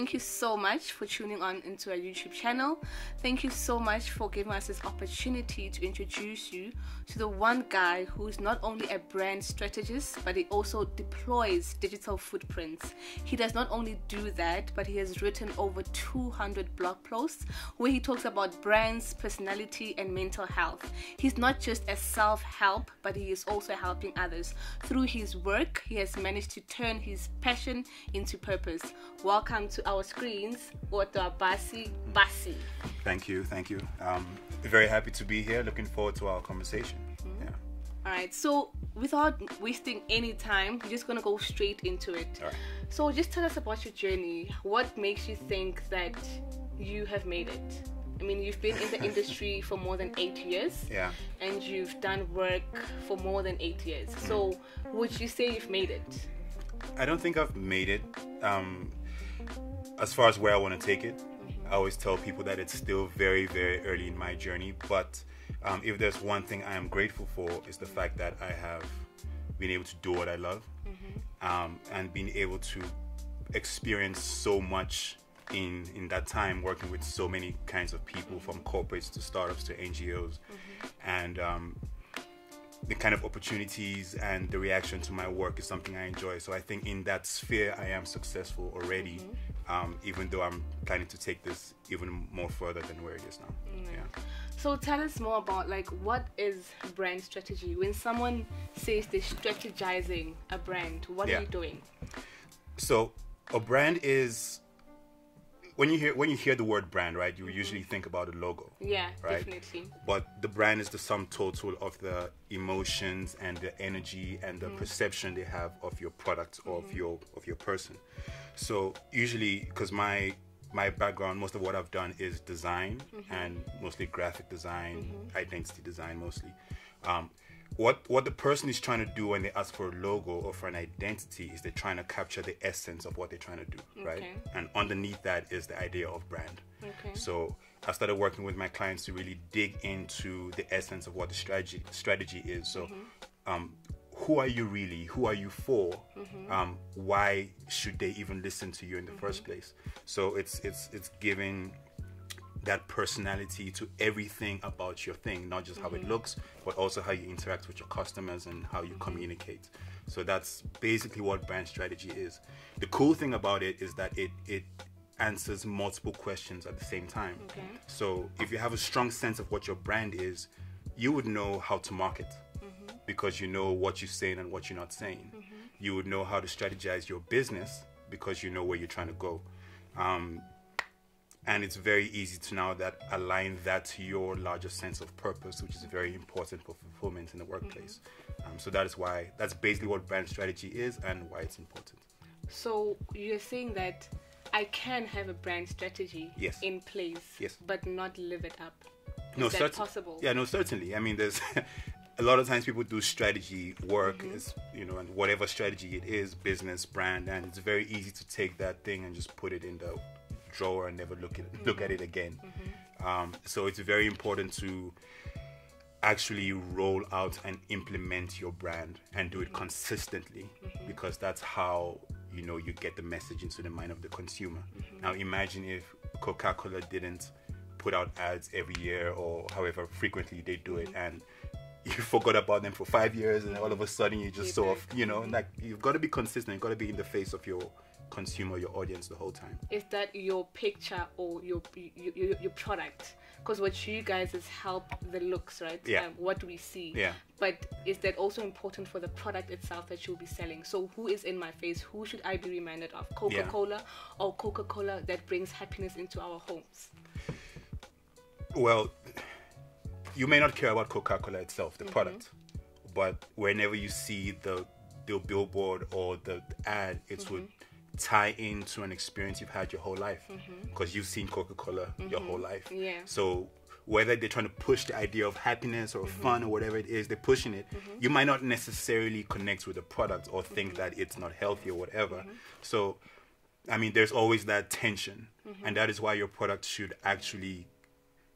thank you so much for tuning on into our YouTube channel. Thank you so much for giving us this opportunity to introduce you to the one guy who is not only a brand strategist, but he also deploys digital footprints. He does not only do that, but he has written over 200 blog posts where he talks about brands, personality, and mental health. He's not just a self help, but he is also helping others. Through his work, he has managed to turn his passion into purpose. Welcome to our screens, what Otoabasi Basi. Thank you, thank you. Um, very happy to be here. Looking forward to our conversation. Mm-hmm. Yeah. All right, so without wasting any time, we're just gonna go straight into it. All right. So just tell us about your journey. What makes you think that you have made it? I mean, you've been in the industry for more than eight years. Yeah. And you've done work for more than eight years. So would you say you've made it? I don't think I've made it. Um, as far as where I want to take it, I always tell people that it's still very, very early in my journey. But um, if there's one thing I am grateful for, is the fact that I have been able to do what I love um, and being able to experience so much in in that time working with so many kinds of people from corporates to startups to NGOs and um, the kind of opportunities and the reaction to my work is something I enjoy. So I think in that sphere, I am successful already, um, even though I'm planning to take this even more further than where it is now. Yeah. So tell us more about like what is brand strategy? When someone says they're strategizing a brand, what Yeah. are you doing? So a brand is when you hear when you hear the word brand, right? You mm-hmm. usually think about a logo. Yeah, Right. definitely. but the brand is the sum total of the emotions and the energy and the mm. perception they have of your product or of mm-hmm. your of your person so usually because my my background most of what i've done is design mm-hmm. and mostly graphic design identity design mostly um, what what the person is trying to do when they ask for a logo or for an identity is they're trying to capture the essence of what they're trying to do right and underneath that is the idea of brand Okay. so I started working with my clients to really dig into the essence of what the strategy strategy is. So, um, who are you really? Who are you for? Um, why should they even listen to you in the first place? So it's it's it's giving that personality to everything about your thing, not just how it mm-hmm. looks, but also how you interact with your customers and how you communicate. So that's basically what brand strategy is. The cool thing about it is that it it answers multiple questions at the same time. Okay. So if you have a strong sense of what your brand is, you would know how to market mm-hmm. because you know what you're saying and what you're not saying. Mm-hmm. You would know how to strategize your business because you know where you're trying to go. Um, and it's very easy to now that align that to your larger sense of purpose, which is very important for fulfillment in the workplace. Um, so that is why that's basically what brand strategy is and why it's important. So you're saying that I can have a brand strategy Yes. in place, Yes. but not live it up. no, Is that certain- possible? Yeah, no, certainly. I mean, there's a lot of times people do strategy work, Mm-hmm. is you know, and whatever strategy it is, business, brand, and it's very easy to take that thing and just put it in the drawer and never look at look Mm-hmm. at it again. Um, so it's very important to actually roll out and implement your brand and do it consistently because that's how you know you get the message into the mind of the consumer. Now imagine if coca-cola didn't put out ads every year or however frequently they do it and you forgot about them for five years and all of a sudden you just sort of you know like you've got to be consistent you've got to be in the face of your consumer your audience the whole time Is that your picture or your your, your, your product? Because what you guys is help the looks, right? Yeah. Um, what we see. Yeah. But is that also important for the product itself that you'll be selling? So who is in my face? Who should I be reminded of? Coca Cola or Coca Cola that brings happiness into our homes? well, you may not care about Coca-Cola itself, the product, but whenever you see the the billboard or the ad, it would tie into an experience you've had your whole life mm-hmm. because you've seen Coca-Cola your whole mm-hmm. life. Yeah. So whether they're trying to push the idea of happiness or mm-hmm. fun or whatever it is, they're pushing it. You might not necessarily connect with the product or think that it's not healthy or whatever. So, I mean, there's always that tension, and that is why your product should actually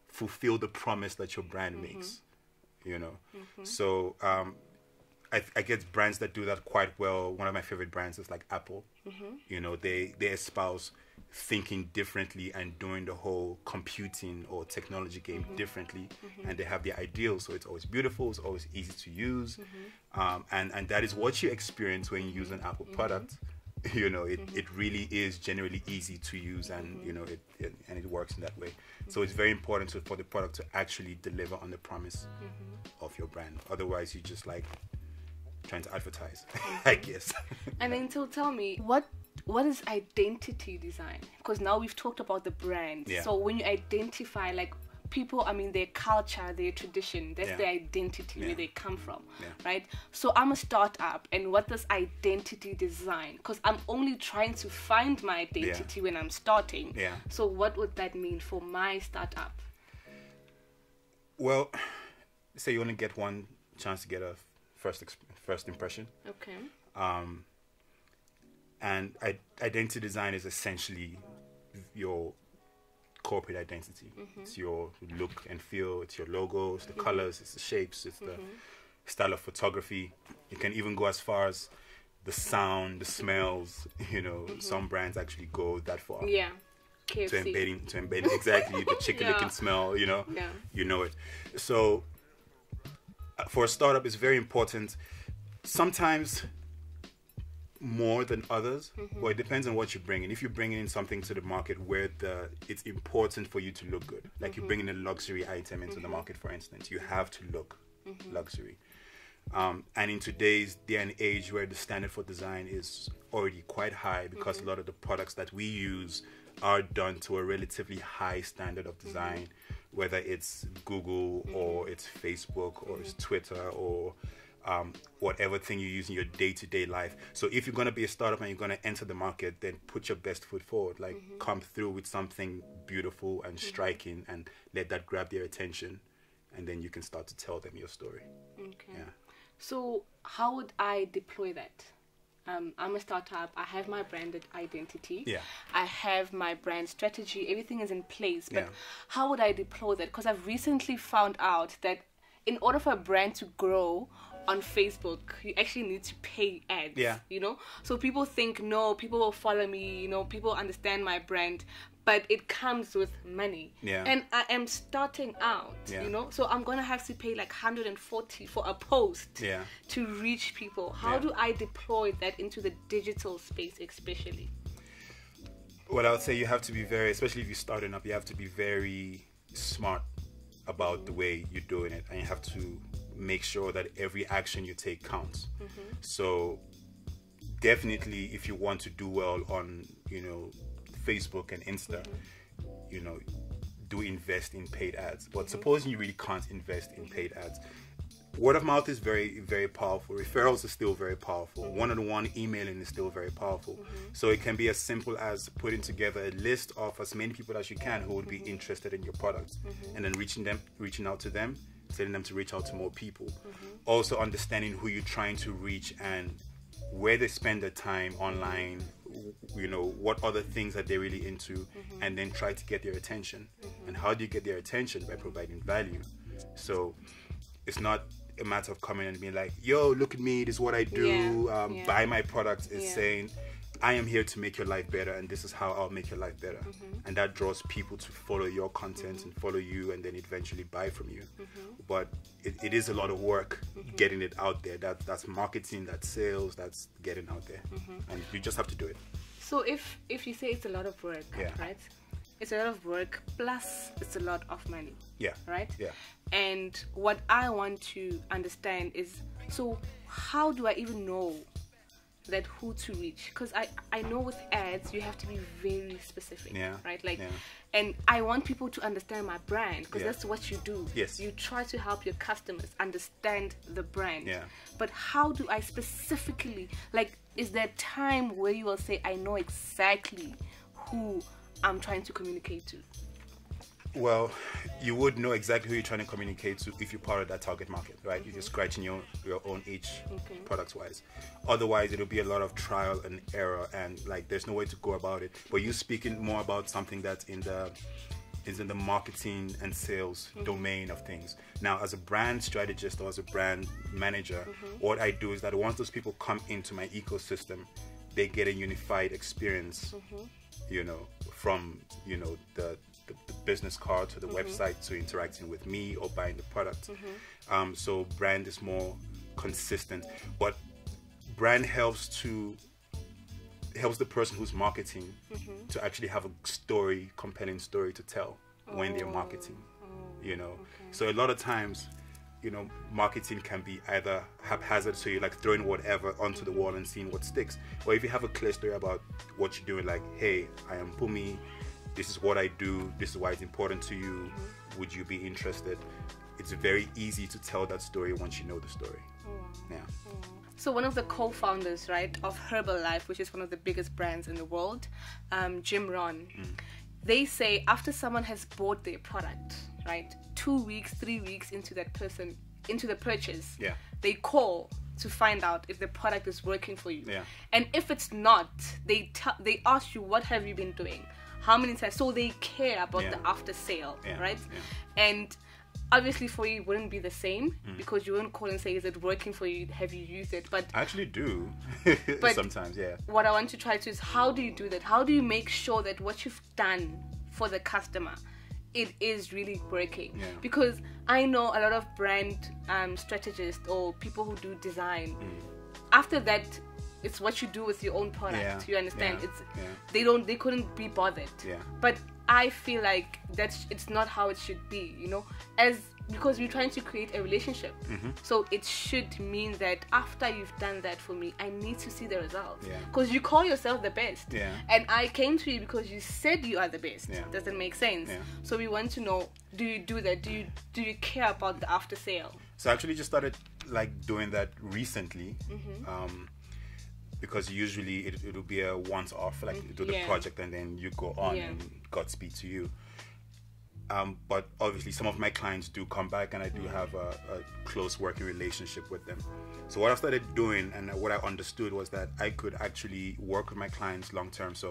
fulfill the promise that your brand makes. You know, so um, I, I get brands that do that quite well. One of my favorite brands is like Apple. Mm-hmm. You know, they they espouse thinking differently and doing the whole computing or technology game mm-hmm. differently mm-hmm. and they have the ideals so it's always beautiful it's always easy to use um, and and that is what you experience when you use an apple product. You know it, it really is generally easy to use and you know it, it and it works in that way. So it's very important to, for the product to actually deliver on the promise of your brand. Otherwise you just like trying to advertise i guess And then so tell me what what is identity design? Because now we've talked about the brand. Yeah. So when you identify like people, I mean their culture, their tradition, that's Yeah. their identity, Yeah. where they come from. Right? So I'm a startup and what does identity design? Because I'm only trying to find my identity when I'm starting. Yeah. So what would that mean for my startup? well say you only get one chance to get a first ex- first impression. Okay. Um, and I- identity design is essentially your corporate identity. It's your look and feel it's your logos the colors it's the shapes it's the style of photography. You can even go as far as the sound the smells you know. Some brands actually go that far Yeah. to embedding to embedding exactly the chicken Yeah. licking smell you know. Yeah. you know it. So uh, for a startup it's very important sometimes more than others Mm-hmm. well it depends on what you're bringing if you're bringing in something to the market where the it's important for you to look good like Mm-hmm. you're bringing a luxury item into the market for instance you have to look Mm-hmm. luxury um, and in today's day and age where the standard for design is already quite high because Mm-hmm. a lot of the products that we use are done to a relatively high standard of design whether it's google or it's facebook or it's twitter or um, whatever thing you use in your day-to-day life so if you're going to be a startup and you're going to enter the market then put your best foot forward like come through with something beautiful and striking and let that grab their attention and then you can start to tell them your story Okay. yeah So how would I deploy that? Um, I'm a startup. I have my branded identity. Yeah. I have my brand strategy. Everything is in place. But Yeah. how would I deploy that? Because I've recently found out that in order for a brand to grow on Facebook, you actually need to pay ads. Yeah. You know? So people think, no, people will follow me. You know, people understand my brand. But it comes with money. Yeah. And I am starting out. Yeah. You know? So I'm going to have to pay like 140 for a post Yeah. to reach people. How Yeah. do I deploy that into the digital space, especially? Well, I would say you have to be very, especially if you're starting up, you have to be very smart about the way you're doing it, and you have to make sure that every action you take counts. Mm-hmm. So, definitely, if you want to do well on, you know, Facebook and Insta, mm-hmm. you know, do invest in paid ads. But mm-hmm. supposing you really can't invest in paid ads, word of mouth is very very powerful. Referrals are still very powerful. One-on-one emailing is still very powerful. So it can be as simple as putting together a list of as many people as you can who would be interested in your products and then reaching them reaching out to them telling them to reach out to more people also understanding who you're trying to reach and where they spend their time online you know what other things are they really into and then try to get their attention and how do you get their attention by providing value so it's not a matter of coming and being like, "Yo, look at me. This is what I do. Yeah, um, yeah. Buy my product." It's Yeah. saying, "I am here to make your life better, and this is how I'll make your life better." Mm-hmm. And that draws people to follow your content and follow you, and then eventually buy from you. Mm-hmm. But it, it is a lot of work getting it out there. That that's marketing, that's sales, that's getting out there, Mm-hmm. and you just have to do it. So if if you say it's a lot of work, Yeah. right? It's a lot of work plus it's a lot of money, Yeah. right? Yeah. And what I want to understand is so how do I even know that who to reach? Because I I know with ads you have to be very specific, Yeah, right? Like, yeah. and I want people to understand my brand because Yeah. that's what you do. Yes. You try to help your customers understand the brand. Yeah. But how do I specifically like? Is there time where you will say I know exactly who I'm trying to communicate to? Well, you would know exactly who you're trying to communicate to if you're part of that target market, right? You're just scratching your your own itch, Okay. products wise. Otherwise, it'll be a lot of trial and error, and like there's no way to go about it. But you speaking more about something that's in the is in the marketing and sales mm-hmm. domain of things. Now, as a brand strategist or as a brand manager, mm-hmm. what I do is that once those people come into my ecosystem, they get a unified experience, mm-hmm. you know, from you know the the, the business card to the mm-hmm. website to interacting with me or buying the product. Mm-hmm. Um, so brand is more consistent, but brand helps to helps the person who's marketing mm-hmm. to actually have a story, compelling story to tell when they're oh, marketing. Oh, you know, so a lot of times, you know, marketing can be either haphazard, so you're like throwing whatever onto the wall and seeing what sticks, or if you have a clear story about what you're doing, like, hey, I am Pumi, this is what I do, this is why it's important to you, would you be interested? It's very easy to tell that story once you know the story. Yeah. So one of the co-founders, right, of Herbalife, which is one of the biggest brands in the world, um, Jim Rohn, Mm. they say after someone has bought their product, right, two weeks, three weeks into that person, into the purchase, Yeah. they call to find out if the product is working for you. Yeah. And if it's not, they t- they ask you what have you been doing, how many times. So they care about Yeah. the after sale, Yeah, right? yeah. And obviously for you it wouldn't be the same Mm. because you wouldn't call and say is it working for you have you used it but I actually do But- sometimes, yeah. what i want to try to is how do you do that how do you make sure that what you've done for the customer it is really working because i know a lot of brand um, strategists or people who do design after that it's what you do with your own product Yeah, you understand yeah, it's yeah. they don't they couldn't be bothered Yeah. but i feel like that's it's not how it should be you know as because we're trying to create a relationship Mm-hmm. so it should mean that after you've done that for me i need to see the results Yeah. because you call yourself the best Yeah. and i came to you because you said you are the best Yeah. Doesn't make sense Yeah. so we want to know do you do that do you do you care about the after sale So I actually just started like doing that recently. Mm-hmm. Um, because usually it, it'll be a once off, like you do the Yeah. project and then you go on Yeah. and Godspeed to you. Um, but obviously, some of my clients do come back, and I do mm. have a, a close working relationship with them. So what I started doing, and what I understood was that I could actually work with my clients long term. So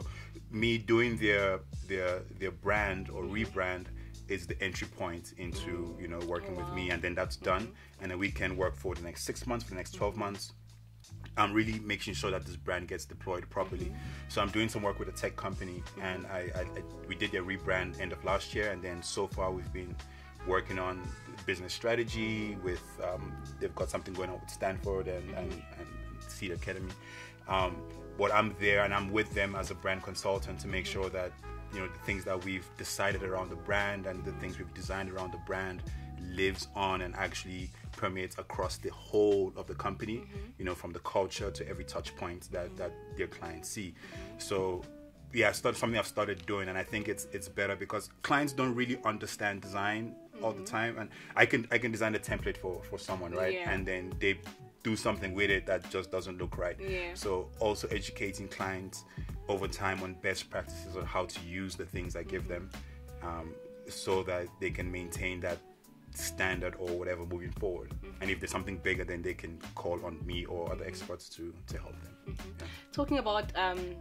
me doing their their their brand or mm. rebrand is the entry point into you know working oh, with me, and then that's done, mm-hmm. and then we can work for the next six months, for the next twelve months. I'm really making sure that this brand gets deployed properly. So I'm doing some work with a tech company, and I, I, I we did their rebrand end of last year, and then so far we've been working on business strategy. With um, they've got something going on with Stanford and and, and Seed Academy. Um, but I'm there and I'm with them as a brand consultant to make sure that you know the things that we've decided around the brand and the things we've designed around the brand lives on and actually permeates across the whole of the company you know from the culture to every touch point that that their clients see. So yeah it's something i've started doing and i think it's it's better because clients don't really understand design all the time and i can i can design a template for for someone right? Yeah. and then they do something with it that just doesn't look right. Yeah. so also educating clients over time on best practices on how to use the things I give them, um, so that they can maintain that standard or whatever moving forward. Mm-hmm. And if there's something bigger, then they can call on me or other mm-hmm. experts to to help them. Mm-hmm. Yeah. talking about um,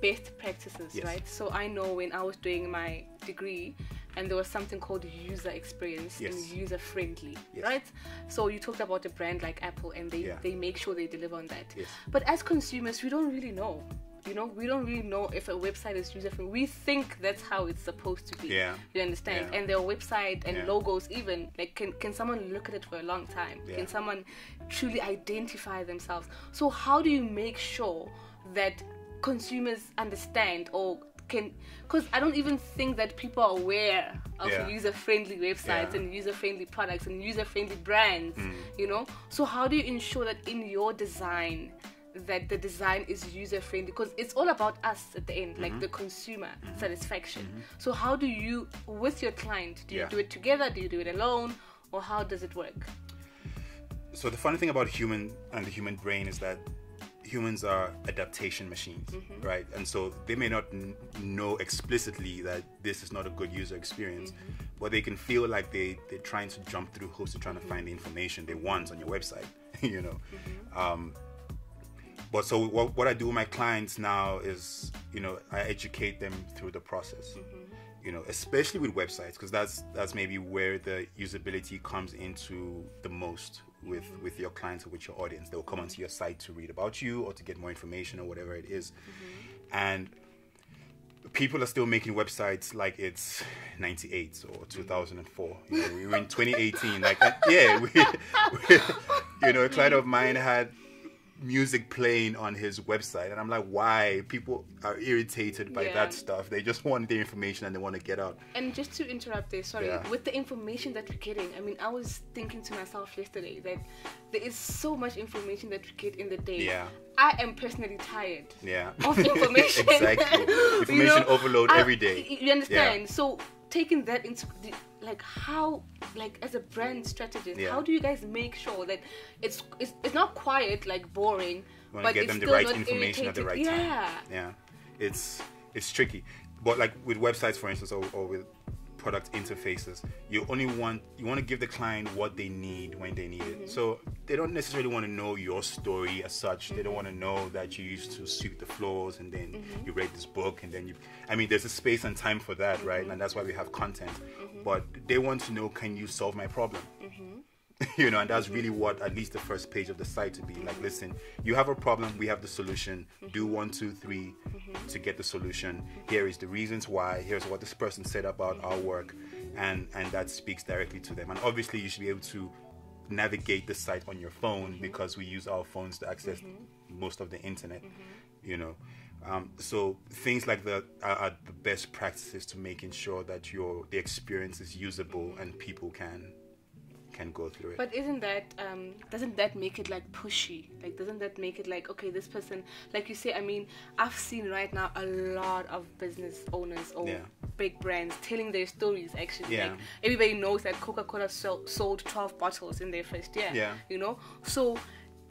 best practices, Yes. right? So I know when I was doing my degree, and there was something called user experience and user friendly, Yes. right? So you talked about a brand like Apple, and they Yeah. they make sure they deliver on that. Yes. But as consumers, we don't really know. You know, we don't really know if a website is user friendly. We think that's how it's supposed to be. Yeah. You understand? Yeah. And their website and Yeah. logos, even like, can can someone look at it for a long time? Yeah. Can someone truly identify themselves? So how do you make sure that consumers understand or can? Because I don't even think that people are aware of Yeah. user-friendly websites Yeah. and user-friendly products and user-friendly brands. Mm. You know. So how do you ensure that in your design? That the design is user friendly because it's all about us at the end Mm-hmm. like the consumer mm-hmm. satisfaction. Mm-hmm. So how do you with your client do you Yeah. do it together? Do you do it alone? Or how does it work? So the funny thing about human and the human brain is that humans are adaptation machines, mm-hmm. right? And so they may not n- know explicitly that this is not a good user experience, but they can feel like they they're trying to jump through hoops to trying to find the information they want on your website, you know. Um, but so what, what I do with my clients now is, you know, I educate them through the process. Mm-hmm. You know, especially with websites, because that's that's maybe where the usability comes into the most with mm-hmm. with your clients or with your audience. They will come onto your site to read about you or to get more information or whatever it is. Mm-hmm. and people are still making websites like it's 98 or 2004 you know we were in 2018 like uh, yeah we, we, you know a client of mine had music playing on his website and i'm like why people are irritated by Yeah. that stuff they just want the information and they want to get out And just to interrupt there, sorry, Yeah. with the information that we're getting, I mean, I was thinking to myself yesterday that there is so much information that we get in the day. Yeah. I am personally tired yeah of information. exactly You information know, overload I- every day You understand? So taking that into the, like how like as a brand strategist, Yeah. how do you guys make sure that it's it's, it's not quiet like boring, but get it's them the still right not information at the right irritated? time. yeah. Yeah, it's it's tricky, but like with websites, for instance, or, or with product interfaces, you only want you want to give the client what they need when they need Mm-hmm. it. So they don't necessarily want to know your story as such. They don't want to know that you used to sweep the floors and then Mm-hmm. you read this book and then you. I mean, there's a space and time for that, Mm-hmm. right? And that's why we have content. But they want to know, can you solve my problem? Mm-hmm. you know and that's really what at least the first page of the site to be. Like listen you have a problem we have the solution. Do mm-hmm. one two three mm-hmm. to get the solution. Here is the reasons why here's what this person said about our mm-hmm. work and and that speaks directly to them. And obviously you should be able to navigate the site on your phone because we use our phones to access most of the internet you know. Um, so things like that are, are the best practices to making sure that your the experience is usable and people can can go through it. But isn't that um doesn't that make it like pushy? Like doesn't that make it like okay this person like you say I mean I've seen right now a lot of business owners or Yeah. big brands telling their stories actually. Yeah. Like everybody knows that Coca-Cola sol- sold 12 bottles in their first year. Yeah. You know? So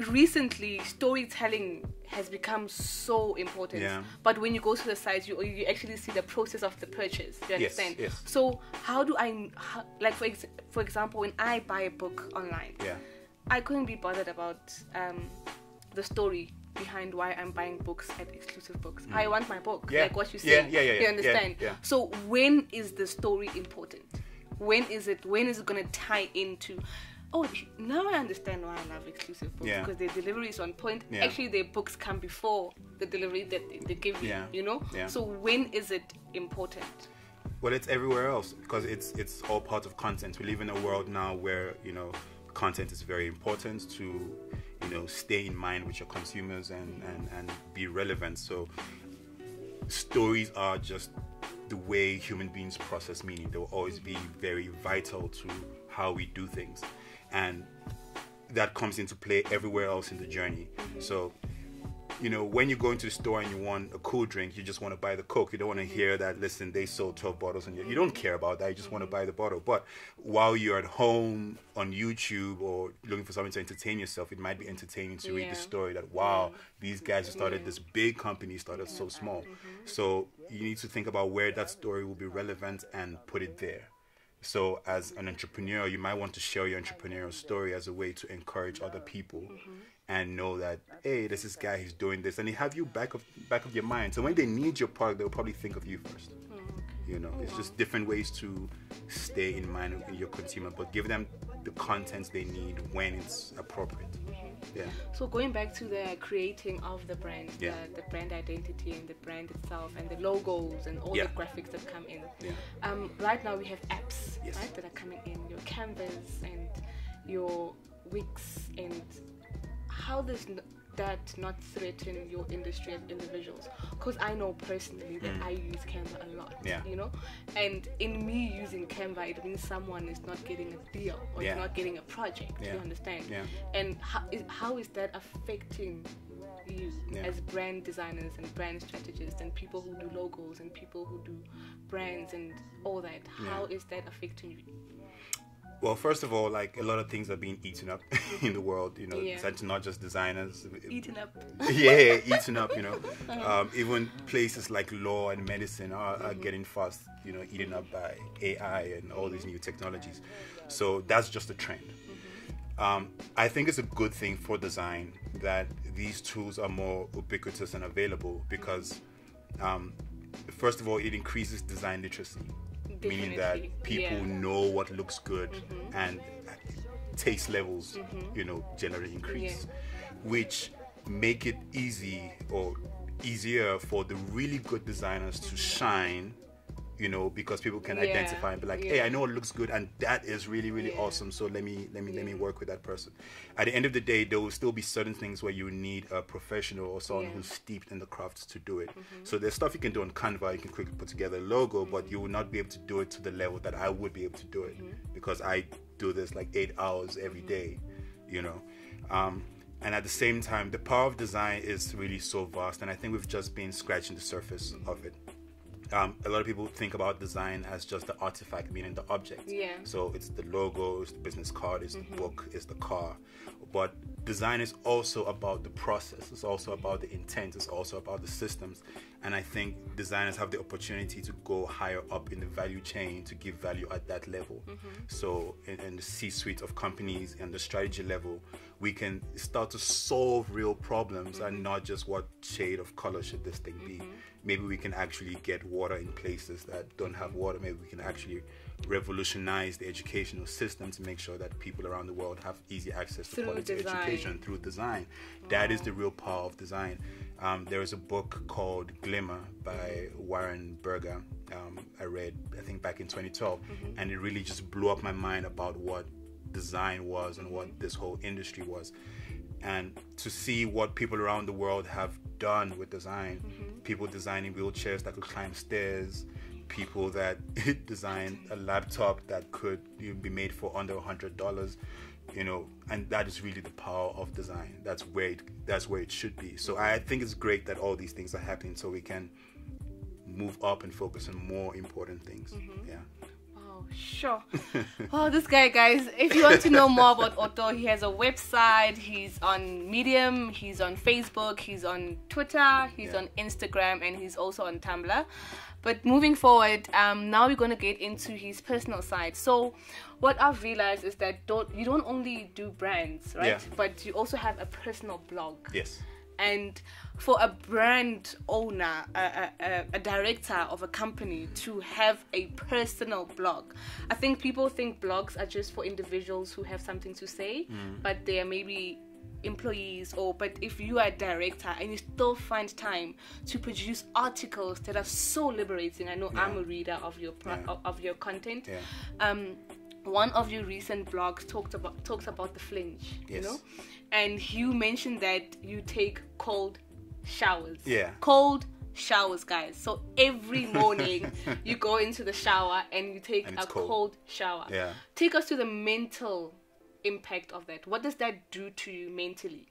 recently storytelling has become so important Yeah. but when you go to the site you you actually see the process of the purchase you understand yes. yes. so how do i how, like for ex- for example when i buy a book online yeah, I couldn't be bothered about um, the story behind why I'm buying books at exclusive books. I want my book, Mm. Yeah. like what you Yeah, said. yeah, yeah, You understand? yeah, yeah. So when is the story important? When is it? When is it gonna tie into? Oh, now I understand why I love exclusive books Yeah. because their delivery is on point. Yeah. Actually, their books come before the delivery that they, they give you. Yeah. You know. So when is it important? well, it's everywhere else because it's it's all part of content. We live in a world now where you know content is very important to you know stay in mind with your consumers and and and be relevant. So stories are just the way human beings process meaning. They will always be very vital to how we do things, and that comes into play everywhere else in the journey. So you know, when you go into the store and you want a cool drink, you just want to buy the Coke. You don't want to hear that, listen, they sold 12 bottles and you, you don't care about that. You just want to buy the bottle. But while you're at home on YouTube or looking for something to entertain yourself, it might be entertaining to read the story that, wow, mm-hmm. these guys who started this big company started so small. Mm-hmm. So you need to think about where that story will be relevant and put it there. So, as an entrepreneur, you might want to share your entrepreneurial story as a way to encourage other people and know that, hey, this is guy, he's doing this, and they have you back of back of your mind. So when they need your product, they'll probably think of you first. You know, it's just different ways to stay in mind with your consumer, but give them the content they need when it's appropriate. Yeah. So going back to the creating of the brand, Yeah. the, the brand identity and the brand itself and the logos and all Yeah. the graphics that come in. Yeah. Um, right now we have apps, Yes. right, that are coming in, your Canvas and your Wix and how n- that not threaten your industry as individuals? Because I know personally that I use Canva a lot, Mm. Yeah. you know, and in me using Canva, it means someone is not getting a deal or Yeah. is not getting a project. Yeah. You understand? Yeah. And how is, how is that affecting you Yeah. as brand designers and brand strategists and people who do logos and people who do brands and all that? How is that affecting you? Well, first of all, like a lot of things are being eaten up in the world. You know, Yeah. it's not just designers. Eating up. yeah, eaten up, you know. Um, even places like law and medicine are, are getting fast, you know, eaten up by AI and all these new technologies. So that's just a trend. Um, I think it's a good thing for design that these tools are more ubiquitous and available because, um, first of all, it increases design literacy, meaning that people yeah. know what looks good mm-hmm. and taste levels, mm-hmm. you know, generally increase, which make it easy or easier for the really good designers to shine you know because people can Yeah, identify and be like hey i know it looks good and that is really really Yeah. awesome so let me let me let me work with that person. At the end of the day there will still be certain things where you need a professional or someone Yeah. Mm-hmm. who's steeped in the crafts to do it. So there's stuff you can do on canva. You can quickly put together a logo but you will not be able to do it to the level that i would be able to do it Mm-hmm. because i do this like eight hours every day you know? Um, and at the same time the power of design is really so vast and i think we've just been scratching the surface of it um, a lot of people think about design as just the artifact, meaning the object. Yeah. So it's the logo, it's the business card, it's the mm-hmm. book, it's the car. But design is also about the process. It's also about the intent. It's also about the systems. And I think designers have the opportunity to go higher up in the value chain to give value at that level. Mm-hmm. So in, in the C-suite of companies and the strategy level, we can start to solve real problems mm-hmm. and not just what shade of color should this thing be. Maybe we can actually get water in places that don't have water. Maybe we can actually revolutionize the educational system to make sure that people around the world have easy access to Through quality design. education through design. That is the real power of design. Um, there is a book called Glimmer by Warren Berger. Um, I read, I think, back in 2012, and it really just blew up my mind about what design was and what this whole industry was. And to see what people around the world have done with design, people designing wheelchairs that could climb stairs, people that designed a laptop that could you know, be made for under a hundred dollars you know and that is really the power of design. That's where it that's where it should be. So i think it's great that all these things are happening so we can move up and focus on more important things. Mm-hmm. Yeah Oh, sure. oh, this guy, guys. If you want to know more about Otto, he has a website. He's on Medium. He's on Facebook. He's on Twitter. He's Yeah. on Instagram, and he's also on Tumblr. But moving forward, um, now we're gonna get into his personal side. So, what I've realized is that don't you don't only do brands, right? Yeah. But you also have a personal blog yes and for a brand owner a, a, a, director of a company to have a personal blog i think people think blogs are just for individuals who have something to say but they are maybe employees or but if you are a director and you still find time to produce articles that are so liberating i know i'm a reader of your pro- Yeah. of, of your content Yeah. um one of your recent blogs talked about talks about the flinch you know and you mentioned that you take cold showers Yeah. cold showers guys so every morning you go into the shower and you take And a cold. cold shower Yeah. take us to the mental impact of that what does that do to you mentally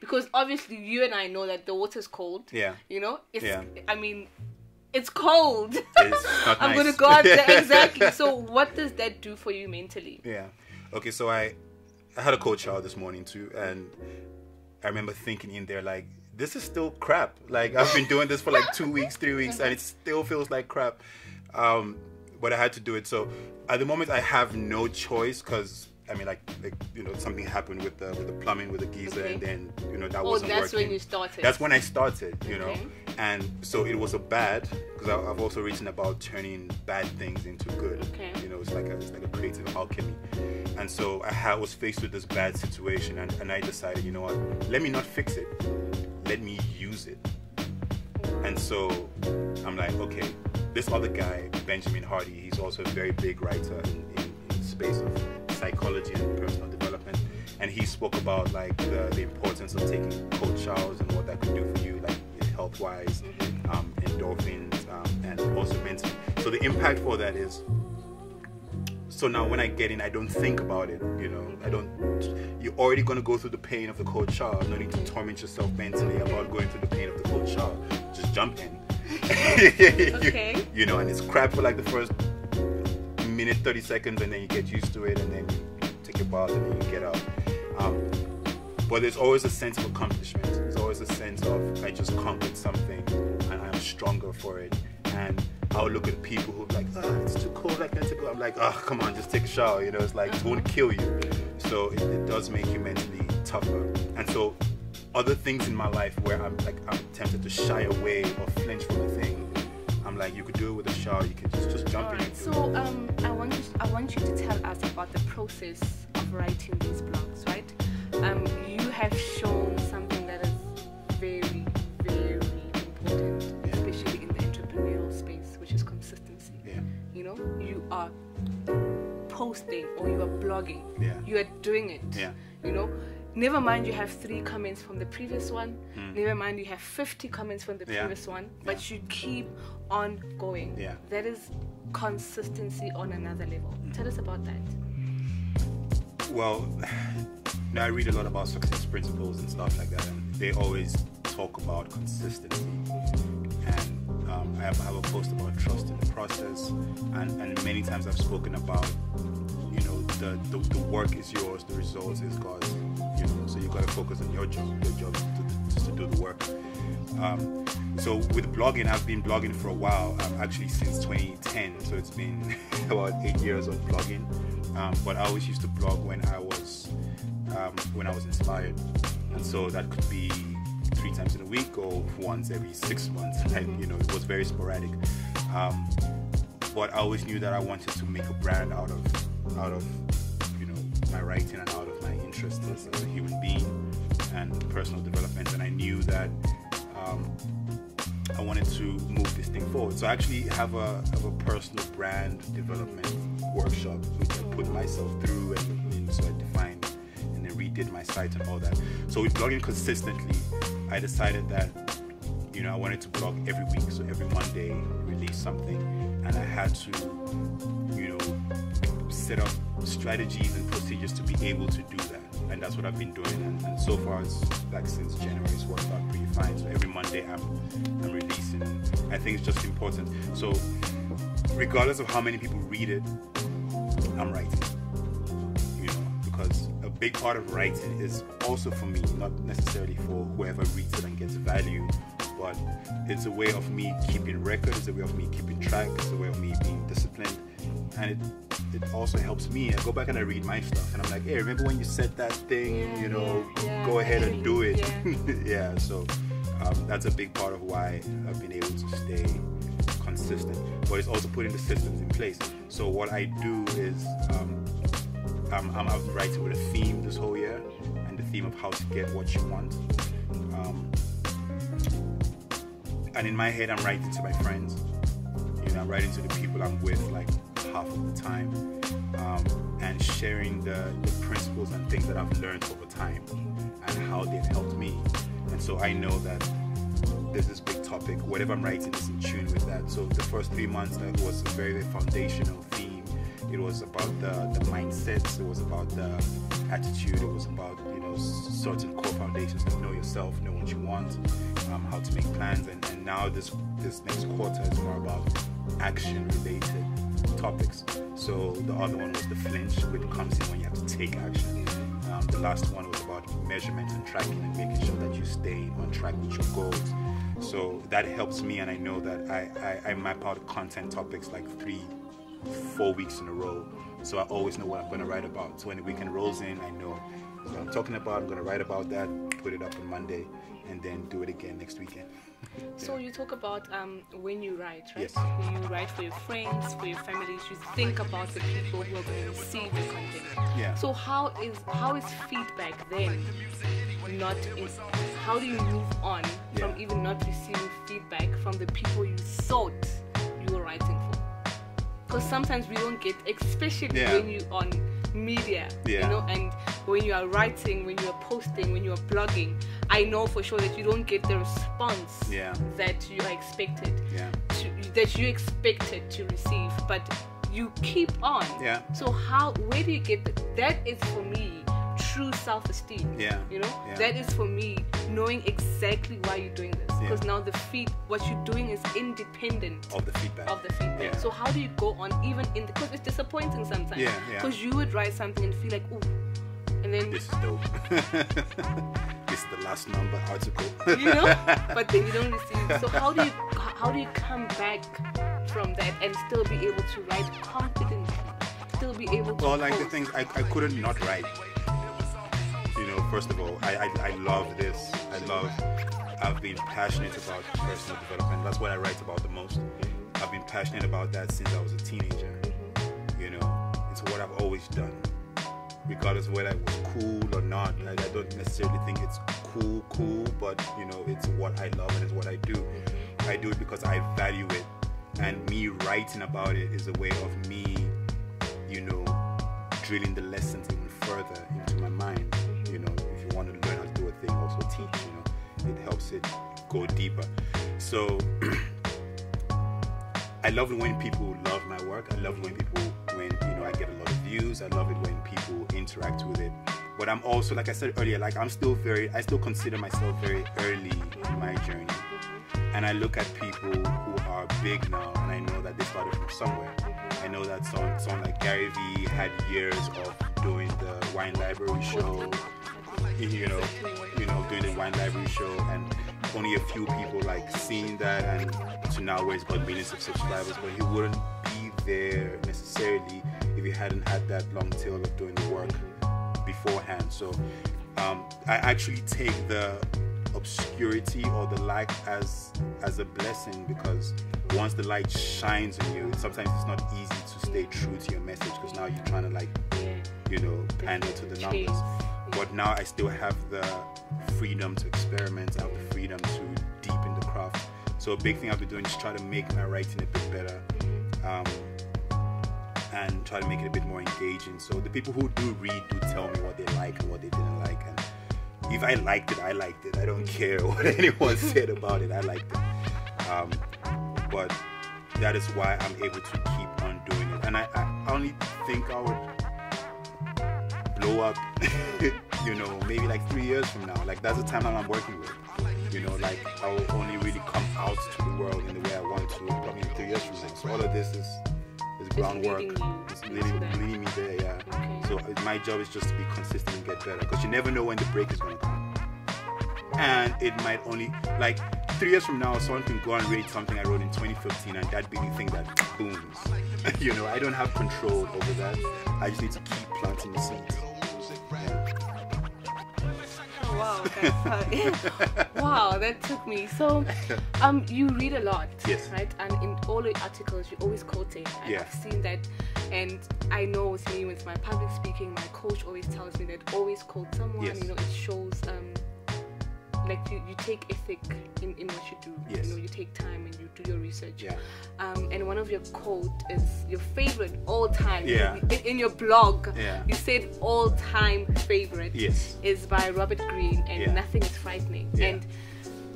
because obviously you and i know that the water's cold Yeah. you know it's Yeah. i mean it's cold It's not i'm nice. gonna go out there exactly so what does that do for you mentally Yeah. Okay, so I I had a cold shower this morning too, and I remember thinking in there like, this is still crap. Like I've been doing this for like two weeks, three weeks, and it still feels like crap. Um, but I had to do it. So at the moment, I have no choice because. I mean, like, like you know, something happened with the with the plumbing with the geyser, Okay. and then you know that Oh, wasn't that's working. when you started. That's when I started, you know, Okay. and so it was a bad because I've also written about turning bad things into good. Okay. You know, it's like a it's like a creative alchemy, and so I ha- was faced with this bad situation, and, and I decided, you know what, let me not fix it, let me use it, and so I'm like, okay, this other guy, Benjamin Hardy, he's also a very big writer in, in, in space of psychology and personal development, and he spoke about like the, the importance of taking cold showers and what that could do for you, like health wise, um, endorphins, um, and also mentally. So the impact for that is so now when I get in, I don't think about it. You know, I don't. You're already gonna go through the pain of the cold shower. No need to torment yourself mentally about going through the pain of the cold shower. Just jump in. Okay. you, you know, and it's crap for like the first minute, thirty seconds, and then you get used to it, and then you take your bath, and then you get up. Um, but there's always a sense of accomplishment. There's always a sense of I just conquered something, and I'm stronger for it. And I'll look at people who are like, oh, it's too cold, I can't take it. I'm like, oh, come on, just take a shower. You know, it's like it's going to kill you. So it, it does make you mentally tougher. And so other things in my life where I'm like I'm tempted to shy away or flinch from a thing. I'm like, you could do it with a shower. You can just just jump in. Do so um, I want you, I want you to tell us about the process of writing these blogs, right? Um, you have shown something that is very, very important, Yeah. especially in the entrepreneurial space, which is consistency. Yeah. You know, you are posting or you are blogging. Yeah. You are doing it. Yeah. You know, never mind you have three comments from the previous one. Hmm. Never mind you have 50 comments from the Yeah. previous one, but you keep on going. Yeah. That is consistency on another level. Hmm. Tell us about that. Well, now I read a lot about success principles and stuff like that, and they always talk about consistency. And um, I, have, I have a post about trust in the process, and, and many times I've spoken about, you know, the, the, the work is yours, the results is God's. So you've got to focus on your job. Your job to, just to do the work. Um, so with blogging, I've been blogging for a while, um, actually since 2010. So it's been about eight years of blogging. Um, but I always used to blog when I was um, when I was inspired, and so that could be three times in a week or once every six months. And you know, it was very sporadic. Um, but I always knew that I wanted to make a brand out of out of you know my writing and out of my interests as, as a human being and personal development. And I knew that um, I wanted to move this thing forward. So I actually have a have a personal brand development workshop which I put myself through and, and so I defined and then redid my site and all that. So with blogging consistently, I decided that you know I wanted to blog every week. So every Monday release something, and I had to you know set up strategies and procedures to be able to do that. And that's what I've been doing. And, and so far, it's like since January, it's worked out pretty fine. So every Monday, I'm I'm releasing. I think it's just important. So regardless of how many people read it, I'm writing. You know, because a big part of writing is also for me, not necessarily for whoever reads it and gets value, but it's a way of me keeping record, it's a way of me keeping track, it's a way of me being disciplined, and it it also helps me. I go back and I read my stuff, and I'm like, hey, remember when you said that thing? Yeah, you know, yeah, go ahead and do it. yeah. yeah. So um, that's a big part of why I've been able to stay consistent. But it's also putting the systems in place. So what I do is um, I'm, I'm, I'm writing with a theme this whole year, and the theme of how to get what you want. Um, and in my head, I'm writing to my friends. You know, I'm writing to the people I'm with, like half of the time, um, and sharing the, the principles and things that I've learned over time and how they've helped me. And so I know that there's this big topic. Whatever I'm writing is in tune with that. So the first three months, that was a very, very foundational theme. It was about the, the mindsets. It was about the attitude. It was about you know certain core foundations like know yourself, know what you want, um, how to make plans. And, now this this next quarter is more about action related topics. So the other one was the flinch, which comes in when you have to take action. Um, the last one was about measurement and tracking and making sure that you stay on track with your goals. So that helps me, and I know that I, I, I map out content topics like three, four weeks in a row. So I always know what I'm going to write about. So when the weekend rolls in, I know what I'm talking about. I'm going to write about that, put it up on Monday, and then do it again next weekend. So you talk about um, when you write, right? Yes. You write for your friends, for your families. You think about the people who are going to receive the content. Yeah. So how is how is feedback then not in, how do you move on from even not receiving feedback from the people you thought you were writing for? Because sometimes we don't get, especially Yeah. when you on media, you know, and when you are writing, when you are posting, when you are blogging, I know for sure that you don't get the response Yeah. that you are expected Yeah. to, that you expected to receive, but you keep on. Yeah. So how where do you get the, that is for me true self-esteem. Yeah. You know? Yeah. That is for me knowing exactly why you're doing this. Yeah. Because now the feed what you're doing is independent Of the feedback. of the feedback. Yeah. So how do you go on even in the. because it's disappointing sometimes. Yeah, yeah. Because you would write something and feel like, ooh, and then This is dope. this is the last number article. you know, but then you don't receive. So how do you how do you come back from that and still be able to write confidently? Still be able to. Well, like the things I, I couldn't not write. Know, first of all, I, I, I love this. I love, I've been passionate about personal development. That's what I write about the most. I've been passionate about that since I was a teenager. You know, it's what I've always done. regardless whether it was cool or not. I, I don't necessarily think it's cool, cool, but you know, it's what I love and it's what I do. I do it because I value it, and me writing about it is a way of me, you know, drilling the lessons even further thing, also teach. You know, it helps it go deeper. So. I love when people love my work. I love when people when you know I get a lot of views. I love it when people interact with it. But I'm also like I said earlier, like I'm still very I still consider myself very early in my journey. And I look at people who are big now and I know that they started from somewhere. I know that someone, someone like Gary Vee had years of doing the wine library show, you know, you know, doing the wine library show and only a few people like seeing that and to now where he's got millions of subscribers, but he wouldn't be there necessarily if he hadn't had that long tail of doing the work beforehand. So um, I actually take the obscurity or the lack as as a blessing because once the light shines on you, sometimes it's not easy to stay true to your message because now you're trying to like you know pander to the numbers. But now I still have the freedom to experiment. I have the freedom to deepen the craft. So a big thing I've been doing is try to make my writing a bit better. Um, and try to make it a bit more engaging. So the people who do read do tell me what they like and what they didn't like. And if I liked it, I liked it. I don't care what anyone said about it. I liked it. Um, but that is why I'm able to keep on doing it. And I, I only think I would blow up, you know, maybe like three years from now. Like that's the timeline I'm working with. You know, like I will only really come out to the world in the way I want to probably three years from now. So all of this is is groundwork. It's leading, that. leading me there, yeah. Okay. So my job is just to be consistent and get better because you never know when the break is going to come. And it might only, like, three years from now, someone can go and read something I wrote in 2015 and that be the thing that booms. you know, I don't have control over that. I just need to keep planting the seeds. Wow, that's uh, wow, that took me. So, um, you read a lot, Yes. right? And in all the articles, you always quoting. And Yeah. I've seen that, and I know with me, with my public speaking, my coach always tells me that always quote someone. Yes. You know, it shows um, like you, you take ethic in, in what you do. Yes. You know, you take time and you do your research. Yeah. Um, and one of your quote is your favorite all time. Yeah. In, in your blog, Yeah. you said all time favorite Yes. is by Robert Greene and Yeah. Nothing is Frightening. Yeah. And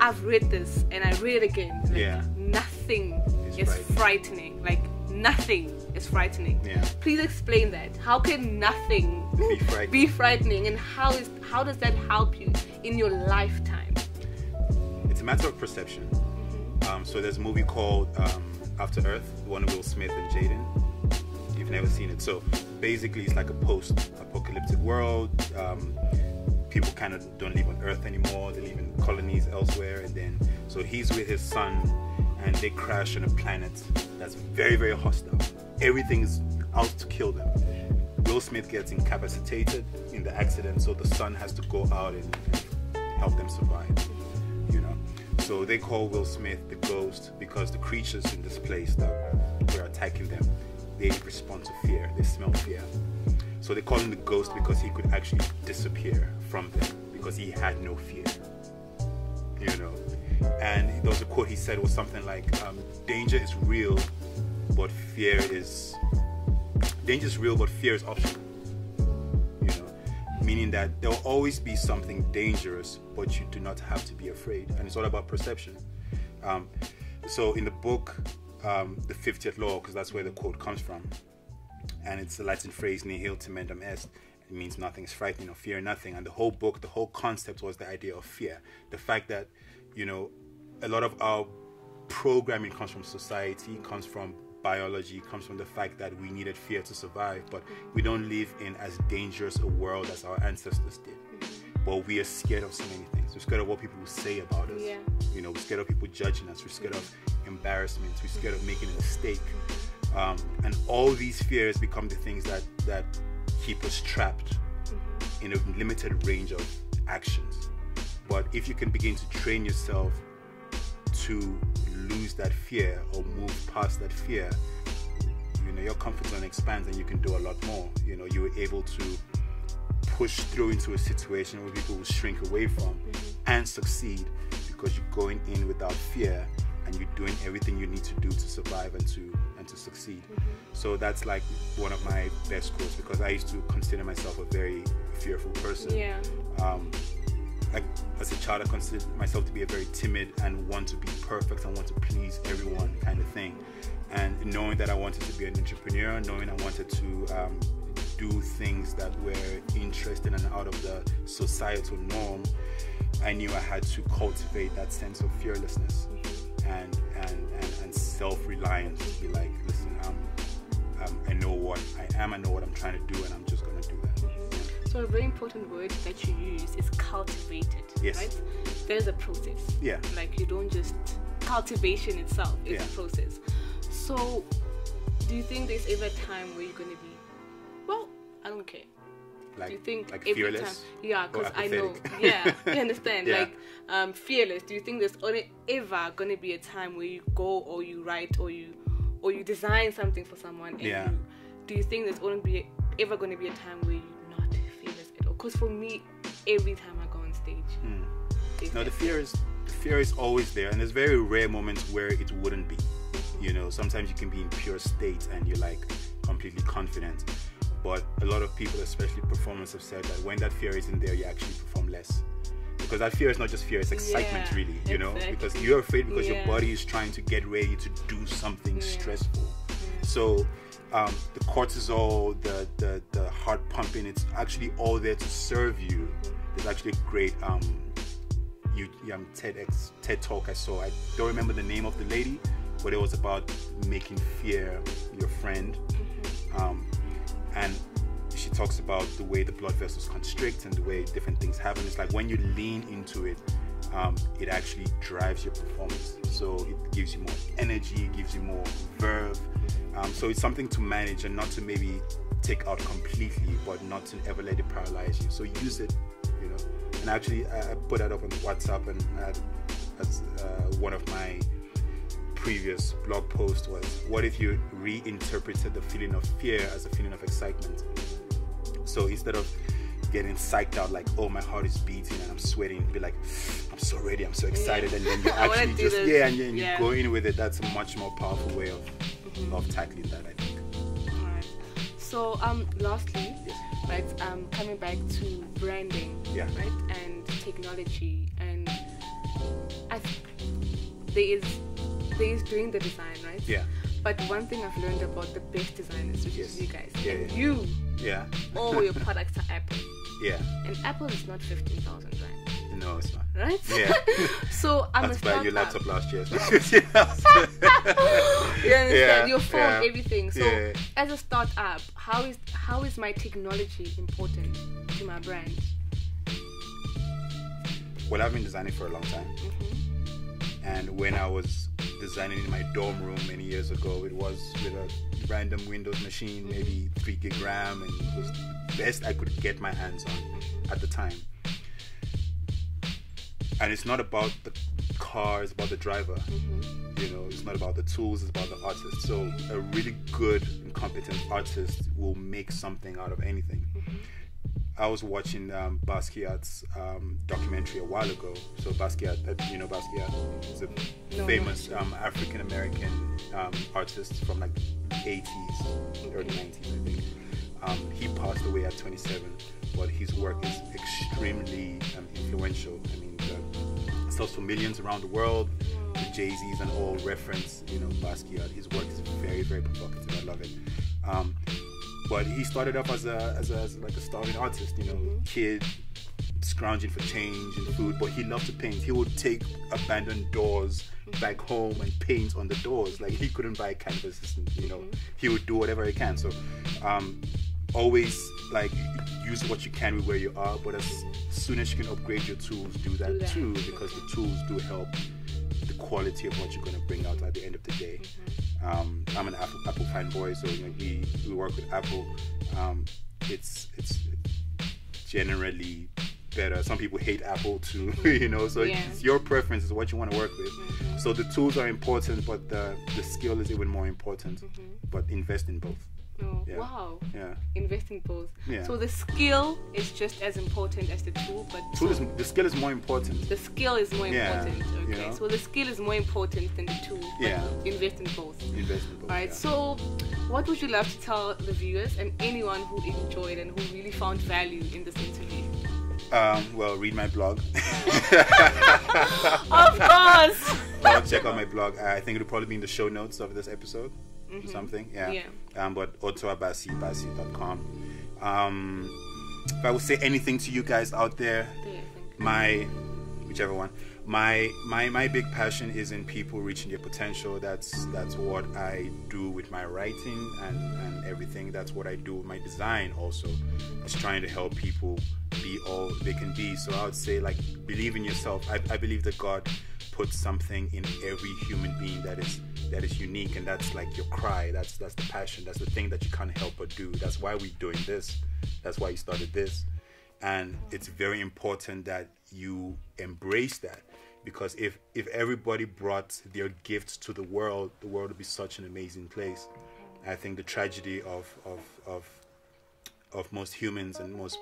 I've read this and I read it again. Like, Yeah. Nothing It's is frightening. frightening. Like nothing is frightening. Yeah. Please explain that. How can nothing Be frightening. be frightening and how is how does that help you in your lifetime? It's a matter of perception. Um, so there's a movie called um, After Earth, the one with Will Smith and Jaden. You've never seen it. So basically, it's like a post-apocalyptic world. Um, people kind of don't live on Earth anymore. They live in colonies elsewhere. And then, so he's with his son, and they crash on a planet that's very, very hostile. Everything's out to kill them. Will Smith gets incapacitated in the accident, so the son has to go out and help them survive. You know, so they call Will Smith the ghost because the creatures in this place that were attacking them, they respond to fear. They smell fear. So they call him the ghost because he could actually disappear from them because he had no fear. You know, and there was a quote he said was something like, um, "Danger is real, but fear is danger is real, but fear is optional." You know, meaning that there will always be something dangerous, but you do not have to be afraid, and it's all about perception. Um, so in the book, um, the 50th law, because that's where the quote comes from, and it's the Latin phrase "nihil timendum est." It means nothing is frightening or fear nothing. And the whole book, the whole concept was the idea of fear. The fact that, you know, a lot of our programming comes from society, comes from biology, comes from the fact that we needed fear to survive, but we don't live in as dangerous a world as our ancestors did. But we are scared of so many things. We're scared of what people will say about us. Yeah. You know, we're scared of people judging us. We're scared of embarrassment. We're scared of making a mistake. Um, and all these fears become the things that that keep us trapped in a limited range of actions. But if you can begin to train yourself to lose that fear or move past that fear, you know, your comfort zone expands and you can do a lot more. You know, you're able to push through into a situation where people will shrink away from and succeed because you're going in without fear and you're doing everything you need to do to survive and to and to succeed. So that's like one of my best quotes because I used to consider myself a very fearful person. Yeah. Um, as a child, I considered myself to be a very timid and want to be perfect and want to please everyone kind of thing. And knowing that I wanted to be an entrepreneur, knowing I wanted to um, do things that were interesting and out of the societal norm, I knew I had to cultivate that sense of fearlessness and and, and, and self-reliance. To be like, listen, um, um, I know what I am, I know what I'm trying to do, and I'm just. So a very important word that you use is cultivated. Yes. Right? There's a process. Yeah. Like you don't just cultivation itself is Yeah. a process. So do you think there's ever a time where you're gonna be well, I don't care. Like, Do you think like every fearless? time? Yeah, because I know. Yeah, you understand. Yeah. Like um, fearless. Do you think there's only ever gonna be a time where you go or you write or you or you design something for someone? And Yeah. You, do you think there's only be ever gonna be a time where you're Because for me, every time I go on stage, hmm. No, the fear is the fear is always there, and there's very rare moments where it wouldn't be. You know, sometimes you can be in pure state and you're like completely confident. But a lot of people, especially performers, have said that when that fear isn't there, you actually perform less. Because that fear is not just fear; it's excitement, Yeah, really. You know, exactly. because you're afraid because your body is trying to get ready to do something Yeah. stressful. So um, the cortisol, the, the the heart pumping, it's actually all there to serve you. There's actually a great um, you um, TEDx TED talk I saw. I don't remember the name of the lady, but it was about making fear your friend. Um, and she talks about the way the blood vessels constrict and the way different things happen. It's like when you lean into it, um, it actually drives your performance. So it gives you more energy, gives you more verve. Um, so it's something to manage and not to maybe take out completely, but not to ever let it paralyze you. So use it, you know. And actually, I put that up on WhatsApp and had, as uh, one of my previous blog post was what if you reinterpreted the feeling of fear as a feeling of excitement so instead of getting psyched out like oh my heart is beating and i'm sweating be like i'm so ready i'm so excited and then you actually just this. yeah and then you go in with it that's a much more powerful way of of tackling that i think Alright. So um lastly, Yes. right, um coming back to branding, Yeah. right, and technology and I th- there is there is doing the design, right? yeah But one thing I've learned about the best designers, which Yes. is you guys, Yeah, and yeah. you, yeah all your products are Apple, yeah and Apple is not fifteen thousand rand, no it's not. Right? Yeah. so I'm that's a buying your laptop last year. You understand? Yeah, your phone yeah, everything. So yeah. as a startup how is how is my technology important to my brand? Well i've been designing for a long time. Mm-hmm. And when i was designing in my dorm room many years ago it was with a random windows machine maybe mm-hmm. 3 gig ram and it was the best i could get my hands on at the time and it's not about the car it's about the driver. You know it's not about the tools it's about the artist. So a really good and competent artist will make something out of anything. I was watching um, Basquiat's um, documentary a while ago. So Basquiat, uh, you know Basquiat, is a No, famous um, African American um, artist from like the 80s, early 90s, I think. Um, he passed away at 27, but his work is extremely um, influential. I mean, sells for millions around the world. The Jay Z's and all reference, you know, Basquiat. His work is very, very provocative. I love it. Um, but he started off as a, as a as like a starving artist, you know, kid scrounging for change and food. But he loved to paint. He would take abandoned doors back home and paint on the doors. Like he couldn't buy canvases, and, you know, he would do whatever he can. So, um, always like use what you can with where you are. But as soon as you can upgrade your tools, do that, too, because the tools do help the quality of what you're going to bring out at the end of the day. Um, I'm an Apple Apple fanboy, so you know, we we work with Apple. Um, it's it's generally better. Some people hate Apple too, you know. So Yeah. it's your preference, is what you want to work with. So the tools are important, but the the skill is even more important. But invest in both. Oh, Yeah. Wow. Yeah. Invest in both. Yeah. So the skill is just as important as the tool, but Tool so is, the skill is more important. the skill is more Yeah, important. you Okay. know. So the skill is more important than the tool. Yeah. Invest in both. Invest in both. Alright, yeah. so what would you love to tell the viewers and anyone who enjoyed and who really found value in this interview? Um, well, read my blog. of course! Or check out my blog. I think it'll probably be in the show notes of this episode or something. Yeah. Yeah. Um, but otoabasi.com. Um, if I would say anything to you guys out There, my whichever one my my my big passion is in people reaching their potential. That's that's what i do with my writing and and everything. That's what i do with my design also is trying to help people be all they can be. So i would say like believe in yourself. I, I believe that god put something in every human being that is that is unique and that's like your cry. That's that's the passion. That's the thing that you can't help but do. That's why we're doing this. That's why you started this. And it's very important that you embrace that because if if everybody brought their gifts to the world the world would be such an amazing place. I think the tragedy of of of of most humans and most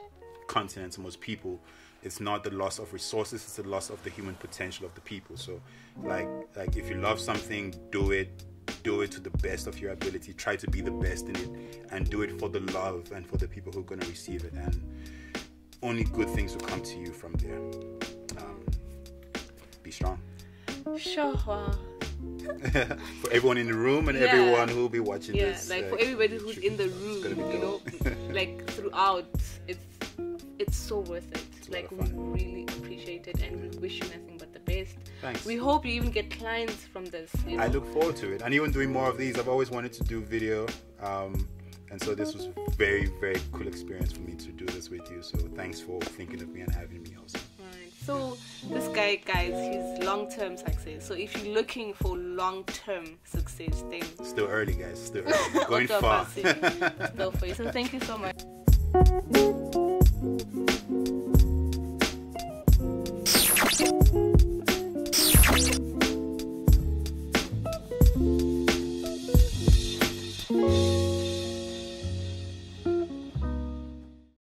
continents and most people it's not the loss of resources it's the loss of the human potential of the people. So like like if you love something do it do it to the best of your ability. Try to be the best in it and do it for the love and for the people who are going to receive it. And only good things will come to you from there be strong Sure. For everyone in the room and Yeah. everyone who will be watching this. Yeah, this like uh, for everybody who's in the room, you know, like throughout, it's it's so worth it. lot like we really appreciate it and we wish you nothing but the best. Thanks. We hope you even get clients from this. You know? I look forward to it, and even doing more of these. I've always wanted to do video, um, and so this was very, very cool experience for me to do this with you. So thanks for thinking of me and having me also. Right. So this guy, guys, he's long-term success. So if you're looking for long-term success, then Still early, guys. Still early. Going Otto far. Abasi, still for you. So thank you so much.